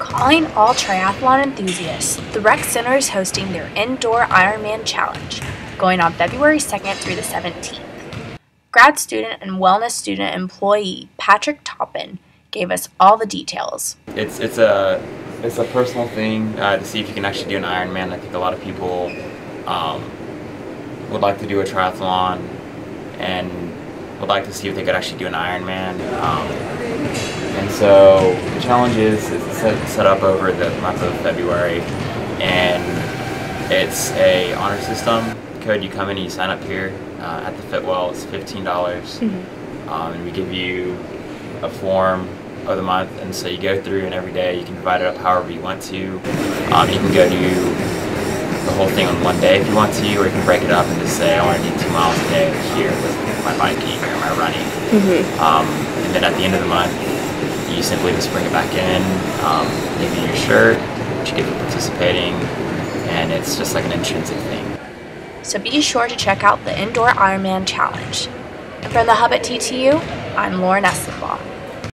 Calling all triathlon enthusiasts, the Rec Center is hosting their indoor Ironman Challenge, going on February 2nd through the 17th. Grad student and wellness student employee Patrick Toppin gave us all the details. It's it's a it's a personal thing uh, to see if you can actually do an Ironman. I think a lot of people um, would like to do a triathlon and would like to see if they could actually do an Ironman. Um, so the challenge is, is set, set up over the month of February, and it's a honor system code. You come in and you sign up here uh, at the Fitwell. It's fifteen dollars, mm-hmm. um, and we give you a form of the month, and so you go through, and every day you can divide it up however you want to. Um, you can go do the whole thing on one day if you want to, or you can break it up and just say, I want to do two miles a day here with my biking or my running. Mm-hmm. Um, and then at the end of the month, you simply just bring it back in, um, give you your shirt, which you get for participating, and it's just like an intrinsic thing. So be sure to check out the Indoor Ironman Challenge. And from the Hub at TTU, I'm Lauren Estenbaugh.